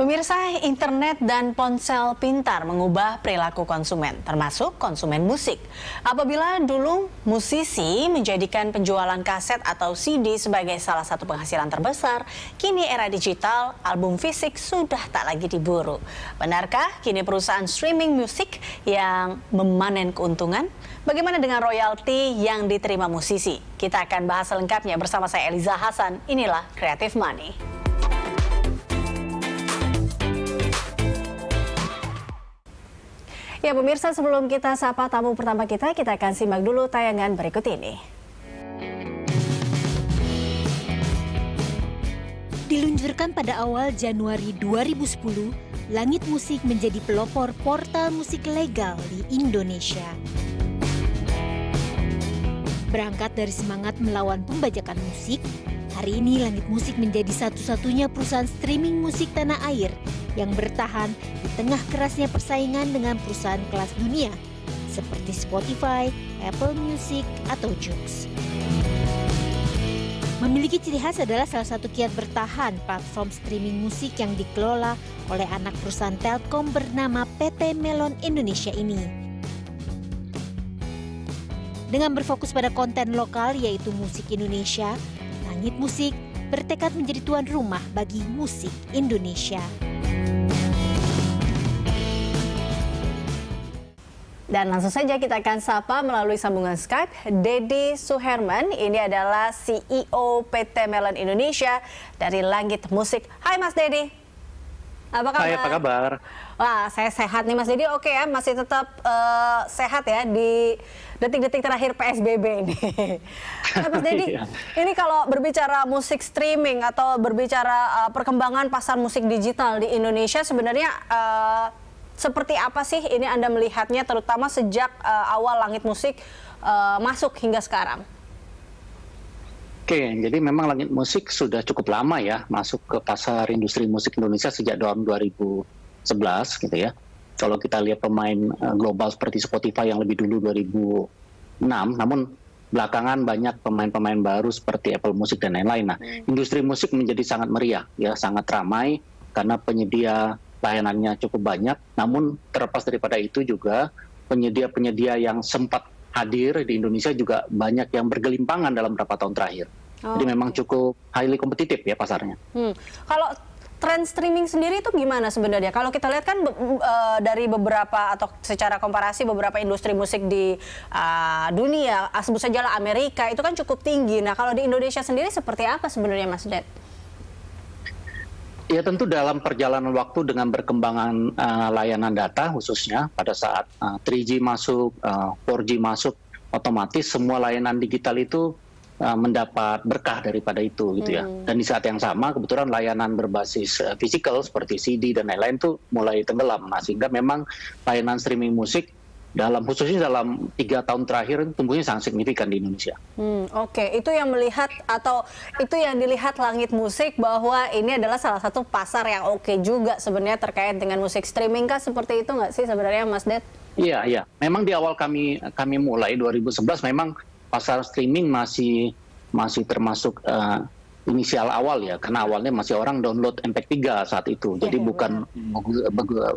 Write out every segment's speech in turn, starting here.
Pemirsa, internet dan ponsel pintar mengubah perilaku konsumen, termasuk konsumen musik. Apabila dulu musisi menjadikan penjualan kaset atau CD sebagai salah satu penghasilan terbesar, kini era digital, album fisik sudah tak lagi diburu. Benarkah kini perusahaan streaming musik yang memanen keuntungan? Bagaimana dengan royalti yang diterima musisi? Kita akan bahas selengkapnya bersama saya Eliza Hasan. Inilah Creative Money. Ya pemirsa sebelum kita sapa tamu pertama kita, kita akan simak dulu tayangan berikut ini. Diluncurkan pada awal Januari 2010, Langit Musik menjadi pelopor portal musik legal di Indonesia. Berangkat dari semangat melawan pembajakan musik, hari ini Langit Musik menjadi satu-satunya perusahaan streaming musik tanah air yang bertahan di tengah kerasnya persaingan dengan perusahaan kelas dunia seperti Spotify, Apple Music, atau Joox. Memiliki ciri khas adalah salah satu kiat bertahan platform streaming musik yang dikelola oleh anak perusahaan Telkom bernama PT Melon Indonesia ini. Dengan berfokus pada konten lokal yaitu musik Indonesia, Langit Musik bertekad menjadi tuan rumah bagi musik Indonesia. Dan langsung saja kita akan sapa melalui sambungan Skype Dedi Suherman. Ini adalah CEO PT Melon Indonesia dari Langit Musik. Hai Mas Dedi. Apa kabar? Hai, apa kabar? Wah, saya sehat nih Mas Dedi. Oke ya, masih tetap uh, sehat ya di detik-detik terakhir PSBB ini. nah, Mas Dedi, iya. ini kalau berbicara musik streaming atau berbicara uh, perkembangan pasar musik digital di Indonesia sebenarnya uh, seperti apa sih ini Anda melihatnya terutama sejak uh, awal Langit Musik uh, masuk hingga sekarang? Oke, jadi memang Langit Musik sudah cukup lama ya masuk ke pasar industri musik Indonesia sejak tahun 2011 gitu ya. Kalau kita lihat pemain uh, global seperti Spotify yang lebih dulu 2006, namun belakangan banyak pemain-pemain baru seperti Apple Music dan lain-lain. Nah, hmm. industri musik menjadi sangat meriah ya, sangat ramai karena penyedia layanannya cukup banyak. Namun terlepas daripada itu juga penyedia-penyedia yang sempat hadir di Indonesia juga banyak yang bergelimpangan dalam beberapa tahun terakhir. Oh. Jadi memang cukup highly kompetitif ya pasarnya. Hmm. Kalau tren streaming sendiri itu gimana sebenarnya? Kalau kita lihat kan uh, dari beberapa atau secara komparasi beberapa industri musik di uh, dunia, sebut saja lah Amerika itu kan cukup tinggi. Nah kalau di Indonesia sendiri seperti apa sebenarnya Mas Ded? Ya tentu dalam perjalanan waktu dengan berkembangan uh, layanan data khususnya pada saat uh, 3G masuk, uh, 4G masuk, otomatis semua layanan digital itu uh, mendapat berkah daripada itu gitu ya. Hmm. Dan di saat yang sama kebetulan layanan berbasis uh, physical seperti CD dan lain-lain itu mulai tenggelam. Nah, sehingga memang layanan streaming musik dalam khususnya dalam tiga tahun terakhir tumbuhnya sangat signifikan di Indonesia. Hmm, Oke, okay. itu yang melihat atau itu yang dilihat langit musik bahwa ini adalah salah satu pasar yang oke okay juga sebenarnya terkait dengan musik streaming kan seperti itu nggak sih sebenarnya Mas Ded? Iya iya, memang di awal kami kami mulai 2011 memang pasar streaming masih masih termasuk uh, inisial awal ya karena awalnya masih orang download MP3 saat itu jadi ya, bukan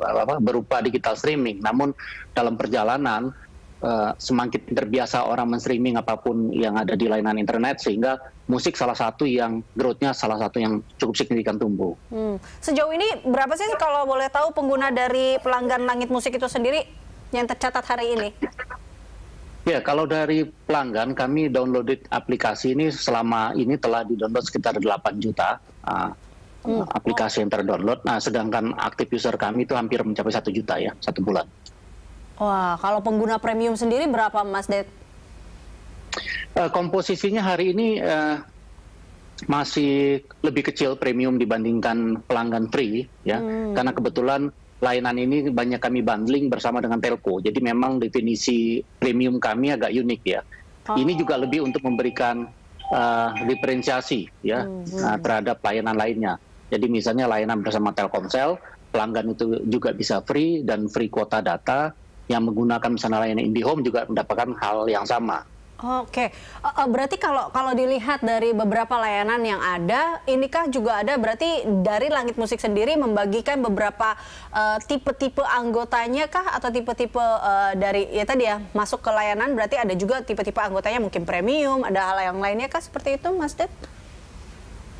apa, berupa digital streaming namun dalam perjalanan uh, semakin terbiasa orang men-streaming apa pun yang ada di layanan internet sehingga musik salah satu yang growth-nya salah satu yang cukup signifikan tumbuh. Hmm. Sejauh ini berapa sih kalau boleh tahu pengguna dari pelanggan Langit Musik itu sendiri yang tercatat hari ini? Ya, kalau dari pelanggan kami downloaded aplikasi ini selama ini telah di-download sekitar 8 juta uh, hmm. aplikasi yang terdownload. Nah, sedangkan aktif user kami itu hampir mencapai satu juta ya, satu bulan. Wah, kalau pengguna premium sendiri berapa, Mas Det? Uh, komposisinya hari ini uh, masih lebih kecil premium dibandingkan pelanggan free ya, hmm. karena kebetulan layanan ini banyak kami bundling bersama dengan telco. Jadi memang definisi premium kami agak unik ya. Oh. Ini juga lebih untuk memberikan uh, diferensiasi ya hmm, hmm. Uh, terhadap layanan lainnya. Jadi misalnya layanan bersama Telkomsel, pelanggan itu juga bisa free dan free kuota data yang menggunakan misalnya layanan IndiHome juga mendapatkan hal yang sama. Oke, uh, berarti kalau kalau dilihat dari beberapa layanan yang ada, inikah juga ada berarti dari Langit Musik sendiri membagikan beberapa tipe-tipe uh, anggotanya kah atau tipe-tipe uh, dari ya tadi ya masuk ke layanan berarti ada juga tipe-tipe anggotanya mungkin premium, ada hal yang lainnya kah seperti itu, Mas Ded?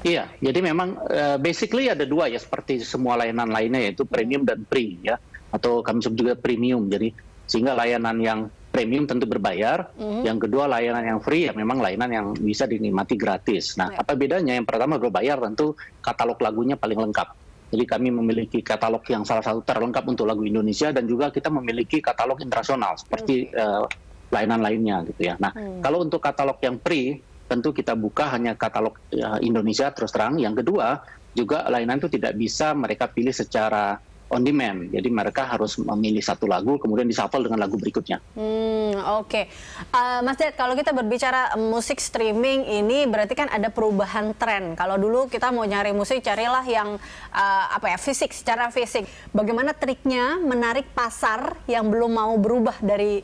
Iya, jadi memang uh, basically ada dua ya seperti semua layanan lainnya yaitu premium dan free ya atau kami sebut juga premium. Jadi sehingga layanan yang premium tentu berbayar, mm-hmm. yang kedua layanan yang free ya memang layanan yang bisa dinikmati gratis. Nah, yeah. apa bedanya? Yang pertama berbayar tentu katalog lagunya paling lengkap. Jadi kami memiliki katalog yang salah satu terlengkap untuk lagu Indonesia dan juga kita memiliki katalog internasional seperti okay. uh, layanan lainnya gitu ya. Nah, hmm. kalau untuk katalog yang free tentu kita buka hanya katalog uh, Indonesia terus terang. Yang kedua, juga layanan itu tidak bisa mereka pilih secara on demand. Jadi mereka harus memilih satu lagu kemudian dishuffle dengan lagu berikutnya. Hmm, oke. Okay. Uh, eh, Mas Ded, kalau kita berbicara musik streaming ini berarti kan ada perubahan tren. Kalau dulu kita mau nyari musik carilah yang uh, apa ya, fisik secara fisik. Bagaimana triknya menarik pasar yang belum mau berubah dari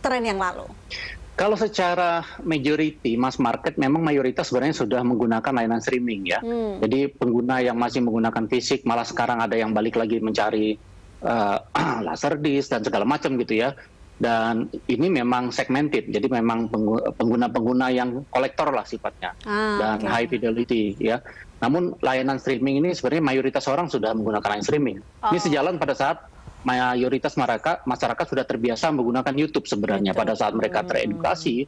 tren yang lalu? Kalau secara majority, mass market memang mayoritas sebenarnya sudah menggunakan layanan streaming ya. Hmm. Jadi pengguna yang masih menggunakan fisik, malah sekarang ada yang balik lagi mencari uh, laser disc dan segala macam gitu ya. Dan ini memang segmented, jadi memang pengguna-pengguna yang kolektor lah sifatnya ah, dan okay. high fidelity ya. Namun layanan streaming ini sebenarnya mayoritas orang sudah menggunakan layanan streaming. Oh. Ini sejalan pada saat mayoritas masyarakat masyarakat sudah terbiasa menggunakan YouTube sebenarnya pada saat mereka teredukasi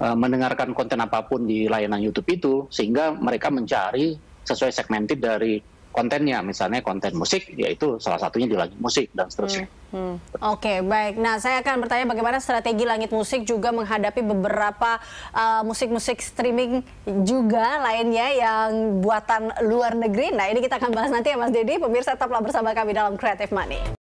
uh, mendengarkan konten apa pun di layanan YouTube itu sehingga mereka mencari sesuai segmented dari kontennya misalnya konten musik yaitu salah satunya di langit musik dan seterusnya. Hmm, hmm. Oke okay, baik. Nah saya akan bertanya bagaimana strategi langit musik juga menghadapi beberapa uh, musik-musik uh, streaming juga lainnya yang buatan luar negeri. Nah ini kita akan bahas nanti ya Mas Dedi. Pemirsa tetaplah bersama kami dalam Creative Money.